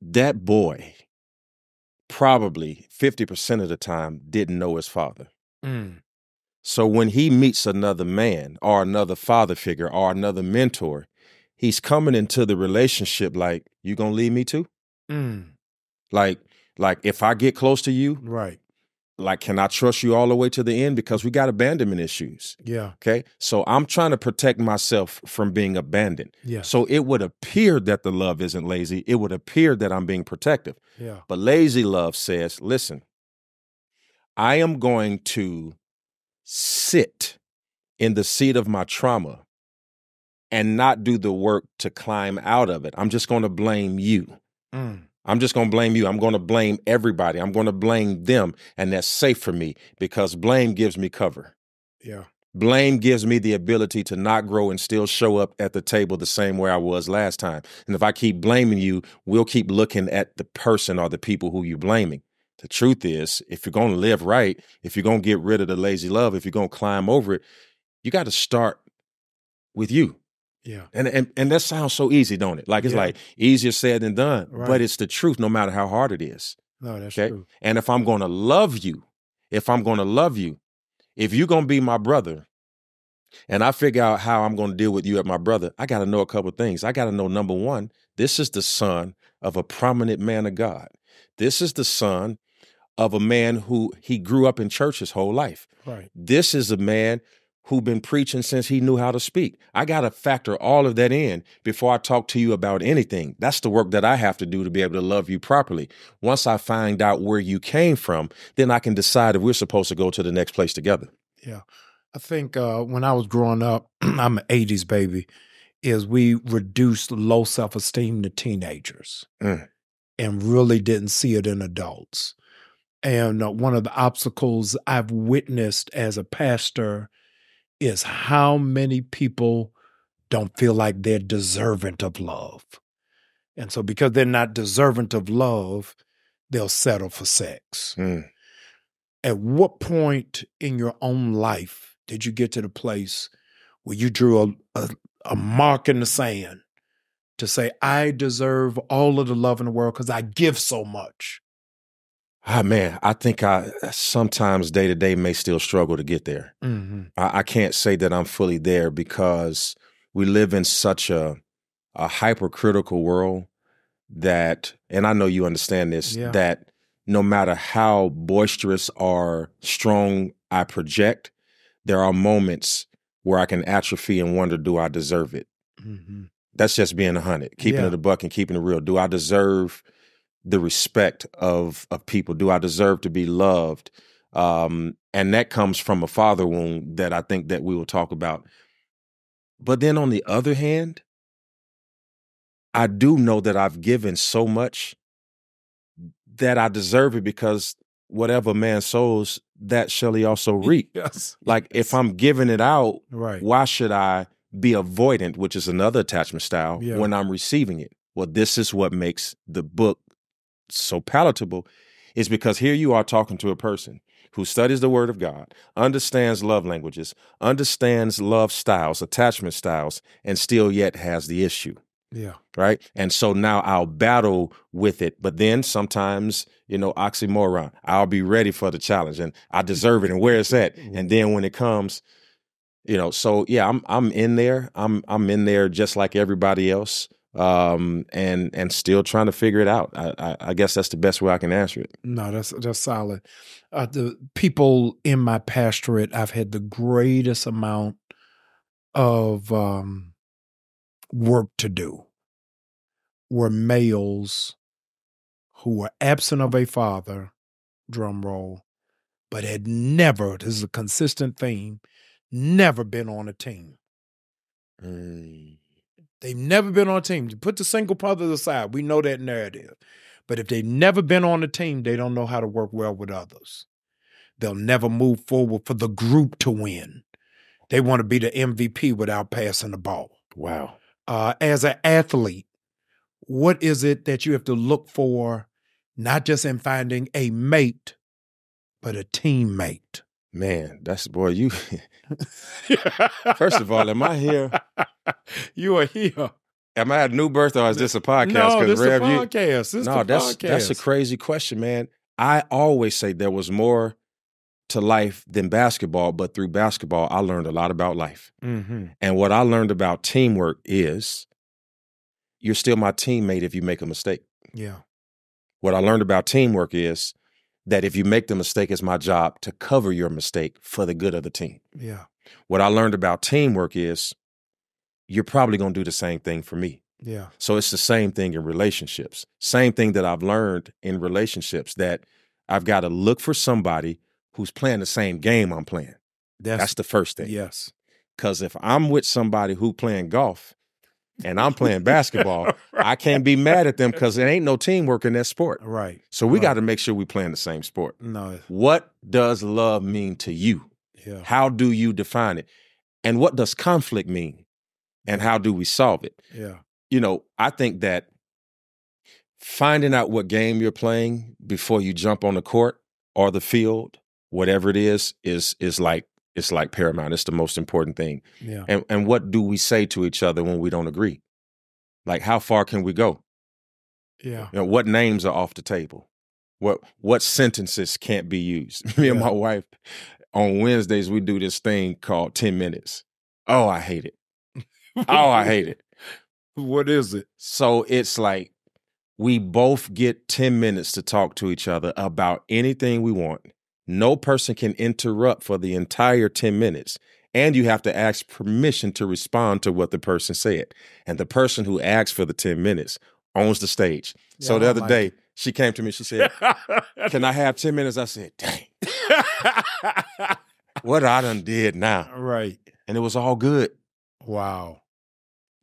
that boy probably 50% of the time didn't know his father. Mm. So when he meets another man or another father figure or another mentor, he's coming into the relationship like, you gonna leave me too? Mm. Like, like if I get close to you, Right. Like can I trust you all the way to the end? Because we got abandonment issues. Yeah. Okay. So I'm trying to protect myself from being abandoned. Yeah. So it would appear that the love isn't lazy. It would appear that I'm being protective. Yeah. But lazy love says, listen, I am going to sit in the seat of my trauma and not do the work to climb out of it. I'm just going to blame you. Mm. I'm just going to blame you. I'm going to blame everybody. I'm going to blame them. And that's safe for me because blame gives me cover. Yeah. Blame gives me the ability to not grow and still show up at the table the same way I was last time. And if I keep blaming you, we'll keep looking at the person or the people who you're blaming. The truth is, if you're going to live right, if you're going to get rid of the lazy love, if you're going to climb over it, you got to start with you. Yeah. And, and and that sounds so easy, don't it? Like it's Yeah. like easier said than done, Right. but it's the truth no matter how hard it is. No, that's Okay. true. And if I'm going to love you, if I'm going to love you, if you're going to be my brother, and I figure out how I'm going to deal with you as my brother, I got to know a couple things. I got to know number one, this is the son of a prominent man of God. This is the son of a man who he grew up in church his whole life. Right. This is a man who been preaching since he knew how to speak. I got to factor all of that in before I talk to you about anything. That's the work that I have to do to be able to love you properly. Once I find out where you came from, then I can decide if we're supposed to go to the next place together. Yeah. I think uh, when I was growing up, I'm an 80s baby, is we reduced low self esteem to teenagers Mm. and really didn't see it in adults. And uh, one of the obstacles I've witnessed as a pastor is how many people don't feel like they're deserving of love. And so, because they're not deserving of love, they'll settle for sex. Mm. At what point in your own life did you get to the place where you drew a, a, a mark in the sand to say, I deserve all of the love in the world because I give so much? Ah, man, I think I sometimes day to day may still struggle to get there. Mm-hmm. I, I can't say that I'm fully there because we live in such a a hypercritical world that, and I know you understand this, Yeah. that no matter how boisterous or strong I project, there are moments where I can atrophy and wonder, do I deserve it? Mm-hmm. That's just being a hundred, keeping Yeah. it a buck and keeping it real. Do I deserve the respect of of people? Do I deserve to be loved? Um, and that comes from a father wound that I think that we will talk about. But then on the other hand, I do know that I've given so much that I deserve it because whatever man sows, that shall he also reap. Yes. Like if I'm giving it out, Right. why should I be avoidant, which is another attachment style, Yeah. when I'm receiving it? Well, this is what makes the book so palatable, is because here you are talking to a person who studies the word of God, understands love languages, understands love styles, attachment styles, and still yet has the issue Yeah. right? And so now I'll battle with it, but then sometimes, you know, oxymoron, I'll be ready for the challenge and I deserve it and where it's at. And then when it comes, you know, so yeah, I'm I'm in there. I'm I'm in there just like everybody else. Um and and still trying to figure it out. I I, I guess that's the best way I can answer it. No, that's that's solid. Uh, the people in my pastorate, I've had the greatest amount of um, work to do. Were males who were absent of a father, drum roll, but had never. This is a consistent theme. Never been on a team. Mm. They've never been on a team. Put the single brothers aside. We know that narrative. But if they've never been on a team, they don't know how to work well with others. They'll never move forward for the group to win. They want to be the MVP without passing the ball. Wow. Uh, as an athlete, what is it that you have to look for, not just in finding a mate, but a teammate? Man, that's boy, you First of all, am I here? You are here. Am I at New Birth or is this a podcast? No, this is a Rev, you- podcast. This no, a that's that's a crazy question, man. I always say there was more to life than basketball, but through basketball, I learned a lot about life. Mhm. And what I learned about teamwork is you're still my teammate if you make a mistake. Yeah. What I learned about teamwork is that if you make the mistake, it's my job to cover your mistake for the good of the team. Yeah. What I learned about teamwork is you're probably going to do the same thing for me. Yeah. So it's the same thing in relationships. Same thing that I've learned in relationships that I've got to look for somebody who's playing the same game I'm playing. That's, That's the first thing. yes. Because if I'm with somebody who playing golf and I'm playing basketball, I can't be mad at them because there ain't no teamwork in that sport. Right. So we Right. got to make sure we playing the same sport. No. What does love mean to you? Yeah. How do you define it? And what does conflict mean? And how do we solve it? Yeah. You know, I think that finding out what game you're playing before you jump on the court or the field, whatever it is, is is like it's like paramount. It's the most important thing. Yeah. And and what do we say to each other when we don't agree? Like how far can we go? Yeah. You know, what names are off the table? What what sentences can't be used? Me and my wife on Wednesdays we do this thing called 10 minutes. Oh, I hate it. Oh, I hate it. What is it? So it's like we both get 10 minutes to talk to each other about anything we want. No person can interrupt for the entire 10 minutes. And you have to ask permission to respond to what the person said. And the person who asked for the 10 minutes owns the stage. so the other like day, she came to me, she said, Can I have 10 minutes? I said, Dang, what I done did now. right. And it was all good. Wow.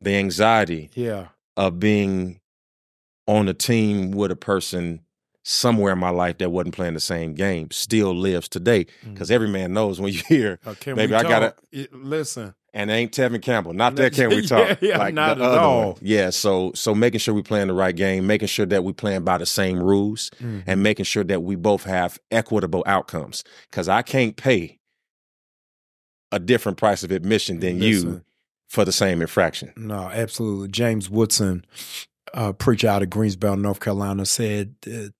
The anxiety Yeah. of being on a team with a person somewhere in my life that wasn't playing the same game still lives today. Because every man knows when you hear, Uh, we I gotta- It- listen. and ain't Tevin Campbell, not No, that can we talk? yeah, like not the at other all. one. Yeah, so so making sure we playing the right game, making sure that we playing by the same rules, Mm. and making sure that we both have equitable outcomes. Because I can't pay a different price of admission than you for the same infraction. No, absolutely. James Woodson, uh, preacher out of Greensboro, North Carolina, said that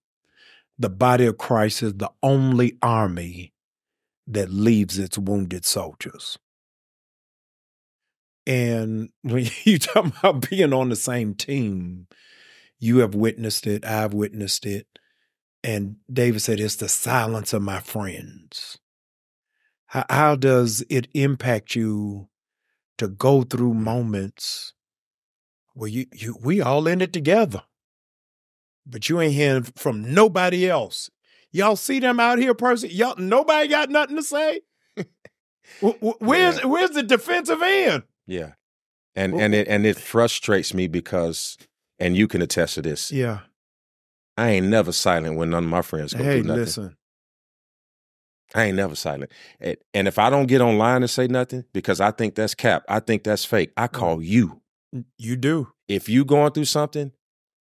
the body of Christ is the only army that leaves its wounded soldiers. And when you talk about being on the same team, you have witnessed it, I've witnessed it. And David said, It's the silence of my friends. How, how does it impact you to go through moments where you, you we all in it together, but you ain't hearing from nobody else. Y'all see them out here, person. Y'all nobody got nothing to say. Wh- wh- where's Yeah. where's the defensive end? Yeah. And and it and it frustrates me because and you can attest to this. Yeah. I ain't never silent when none of my friends go Hey, through nothing. listen. I ain't never silent. And, and if I don't get online and say nothing because I think that's cap, I think that's fake, I mm. call you. Mm, you do. If you going through something,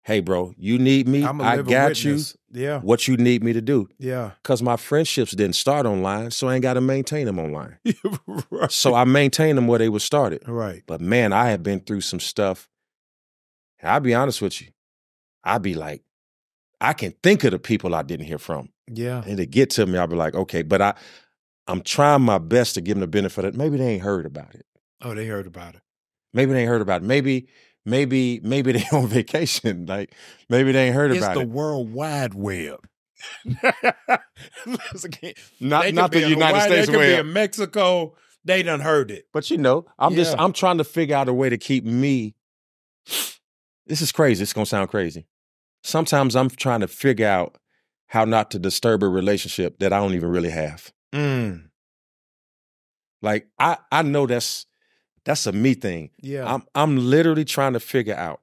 hey bro, you need me, I got witness. Yeah. you. What you need me to do? Yeah. Because my friendships didn't start online, so I ain't got to maintain them online. right. So I maintain them where they were started. right. But man, I have been through some stuff. And I'll be honest with you. I'd be like, I can think of the people I didn't hear from. Yeah. And to get to me, I'll be like, okay, but I I'm trying my best to give them the benefit of it. maybe they ain't heard about it. Oh, they heard about it. Maybe they ain't heard about it. Maybe, maybe, maybe they on vacation. Like maybe they ain't heard It's about the it. The World Wide Web. Not not the United Hawaii, States They could be in Mexico. They done heard it. But you know, I'm just I'm trying to figure out a way to keep me. This is crazy. It's gonna sound crazy. Sometimes I'm trying to figure out how not to disturb a relationship that I don't even really have. Mm. Like I I know that's that's a me thing. Yeah. I'm I'm literally trying to figure out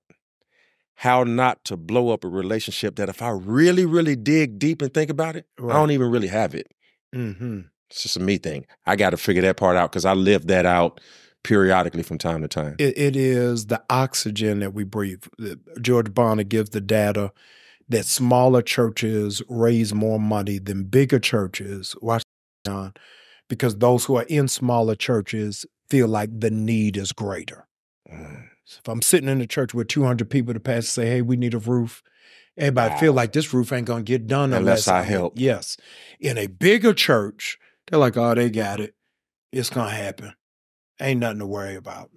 how not to blow up a relationship that if I really really dig deep and think about it, Right. I don't even really have it. mm-hmm. It's just a me thing. I got to figure that part out because I live that out periodically from time to time. It, it is the oxygen that we breathe. George Barna gives the data that smaller churches raise more money than bigger churches. Watch on, because those who are in smaller churches feel like the need is greater. Mm. If I'm sitting in a church with 200 people, the pastor say, "Hey, we need a roof." Everybody feel like this roof ain't gonna get done Unless unless, I help. Yes, in a bigger church, they're like, "Oh, they got it. It's gonna happen. Ain't nothing to worry about."